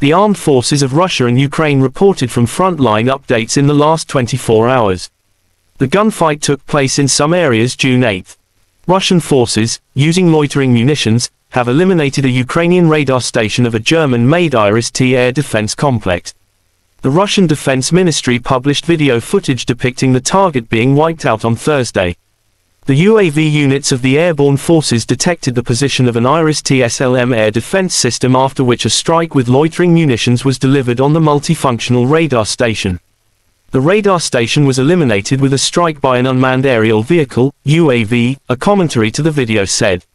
The armed forces of Russia and Ukraine reported from frontline updates in the last 24 hours. The gunfight took place in some areas June 8. Russian forces, using loitering munitions, have eliminated a Ukrainian radar station of a German-made Iris-T air defense complex. The Russian Defense Ministry published video footage depicting the target being wiped out on Thursday. The UAV units of the airborne forces detected the position of an Iris-T SLM air defense system after which a strike with loitering munitions was delivered on the multifunctional radar station. The radar station was eliminated with a strike by an unmanned aerial vehicle, UAV, a commentary to the video said.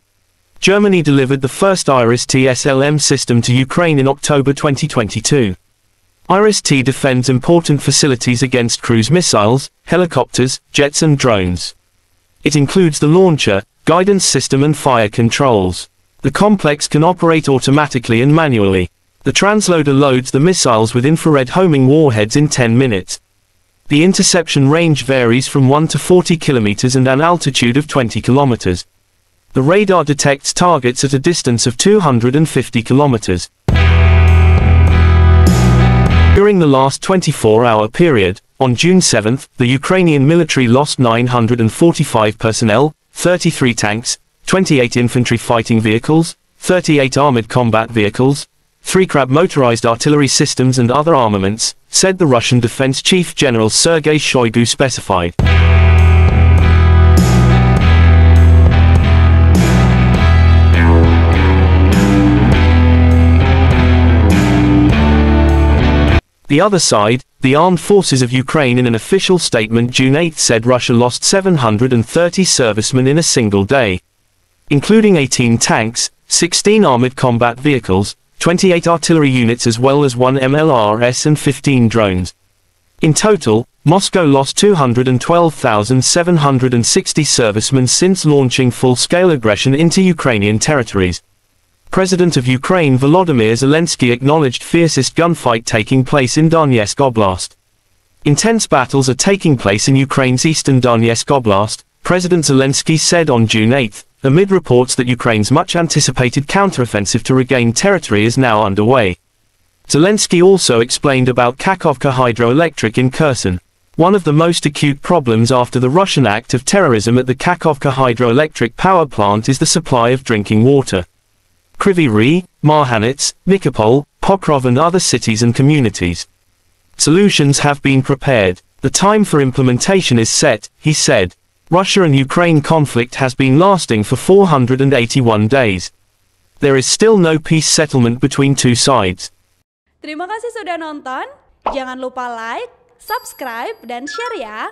Germany delivered the first Iris-T SLM system to Ukraine in October 2022. Iris-T defends important facilities against cruise missiles, helicopters, jets and drones. It includes the launcher, guidance system and fire controls. The complex can operate automatically and manually. The transloader loads the missiles with infrared homing warheads in 10 minutes. The interception range varies from 1 to 40 kilometers and an altitude of 20 kilometers. The radar detects targets at a distance of 250 kilometers. During the last 24-hour period, on June 7, the Ukrainian military lost 945 personnel, 33 tanks, 28 infantry fighting vehicles, 38 armored combat vehicles, 3 Krab motorized artillery systems and other armaments, said the Russian Defense Chief General Sergei Shoigu specified. The other side, the armed forces of Ukraine in an official statement June 8 said Russia lost 730 servicemen in a single day. Including 18 tanks, 16 armored combat vehicles, 28 artillery units as well as 1 MLRS and 15 drones. In total, Moscow lost 212,760 servicemen since launching full-scale aggression into Ukrainian territories. President of Ukraine Volodymyr Zelensky acknowledged fiercest gunfight taking place in Donetsk Oblast. Intense battles are taking place in Ukraine's eastern Donetsk Oblast, President Zelensky said on June 8, amid reports that Ukraine's much-anticipated counteroffensive to regain territory is now underway. Zelensky also explained about Kakhovka hydroelectric in Kherson. One of the most acute problems after the Russian act of terrorism at the Kakhovka hydroelectric power plant is the supply of drinking water. Kryvyi Rih, Marhanets, Nikopol, Pokrov and other cities and communities. Solutions have been prepared. The time for implementation is set, he said. Russia and Ukraine conflict has been lasting for 481 days. There is still no peace settlement between two sides. Terima kasih sudah nonton. Jangan lupa like, subscribe, dan share ya.